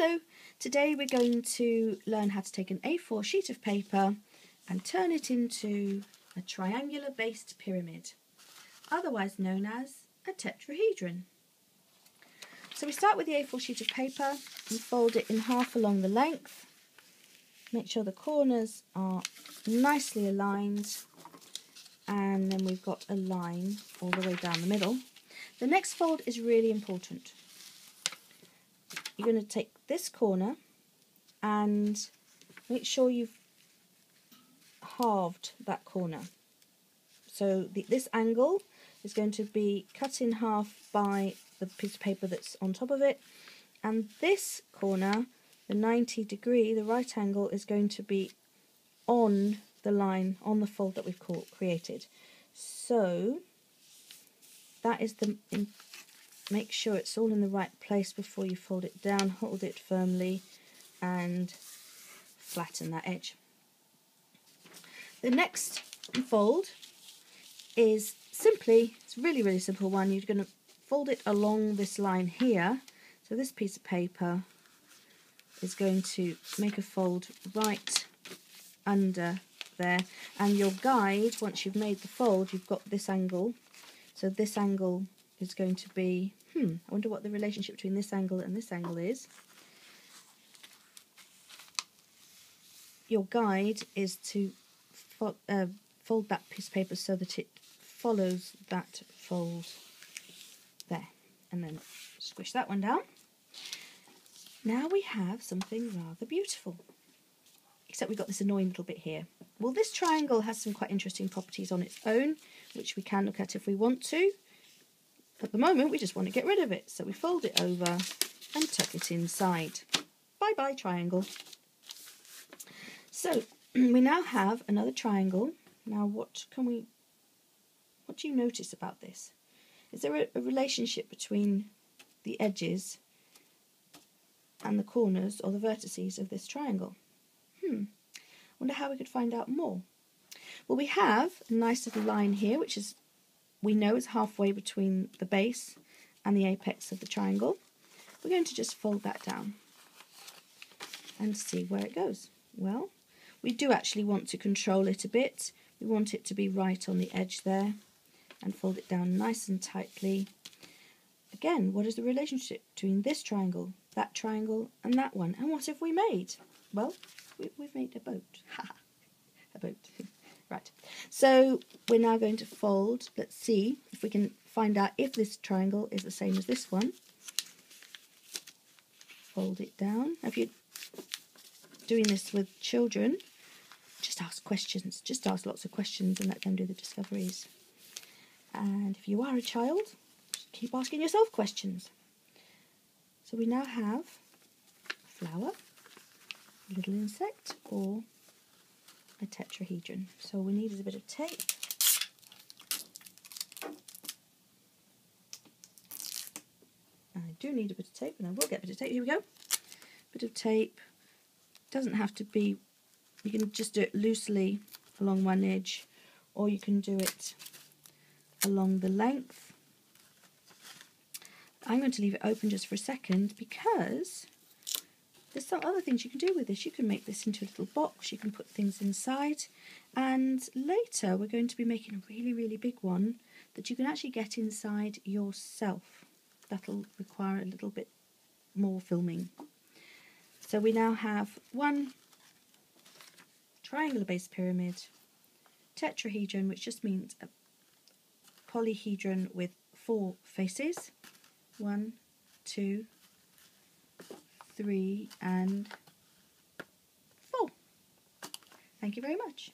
Hello, today we're going to learn how to take an A4 sheet of paper and turn it into a triangular based pyramid, otherwise known as a tetrahedron. So we start with the A4 sheet of paper and fold it in half along the length. Make sure the corners are nicely aligned and then we've got a line all the way down the middle. The next fold is really important you're going to take this corner and make sure you've halved that corner. So the, this angle is going to be cut in half by the piece of paper that's on top of it and this corner, the 90 degree, the right angle is going to be on the line, on the fold that we've created. So that is the make sure it's all in the right place before you fold it down, hold it firmly and flatten that edge. The next fold is simply, it's really really simple one, you're going to fold it along this line here, so this piece of paper is going to make a fold right under there. And your guide once you've made the fold you've got this angle. So this angle is going to be, hmm, I wonder what the relationship between this angle and this angle is. Your guide is to fo uh, fold that piece of paper so that it follows that fold there. And then squish that one down. Now we have something rather beautiful. Except we've got this annoying little bit here. Well, this triangle has some quite interesting properties on its own, which we can look at if we want to. At the moment, we just want to get rid of it, so we fold it over and tuck it inside. Bye-bye triangle. So, we now have another triangle. Now, what can we, what do you notice about this? Is there a, a relationship between the edges and the corners or the vertices of this triangle? Hmm, wonder how we could find out more. Well, we have a nice little line here, which is we know is halfway between the base and the apex of the triangle. We're going to just fold that down and see where it goes. Well, we do actually want to control it a bit. We want it to be right on the edge there and fold it down nice and tightly. Again, what is the relationship between this triangle, that triangle and that one? And what have we made? Well, we, have made a boat. Ha! a boat. Right, so we're now going to fold. Let's see if we can find out if this triangle is the same as this one. Fold it down. If you're doing this with children, just ask questions. Just ask lots of questions and let them do the discoveries. And if you are a child, keep asking yourself questions. So we now have a flower, a little insect, or a tetrahedron. So we needed a bit of tape. I do need a bit of tape, and I will get a bit of tape. Here we go. Bit of tape. Doesn't have to be, you can just do it loosely along one edge, or you can do it along the length. I'm going to leave it open just for a second because there's some other things you can do with this. You can make this into a little box, you can put things inside, and later we're going to be making a really, really big one that you can actually get inside yourself. That'll require a little bit more filming. So we now have one triangular base pyramid, tetrahedron, which just means a polyhedron with four faces. One, two, three, and four. Thank you very much.